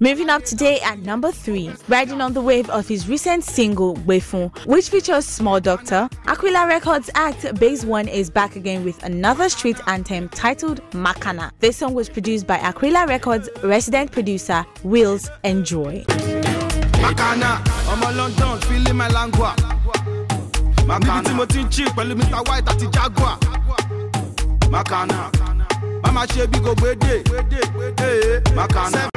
Moving up today at number 3, riding on the wave of his recent single Wefun, which features Small Doctor, Aquila Records act Baseone is back again with another street anthem titled Makana. This song was produced by Aquila Records resident producer Wills Enjoy. Makana, I'm a London, feeling my language. Makana, níbi tí mo ti ń Mr. White àti Jaguar. Makana, mama ṣe bí kò gbédè. Makana.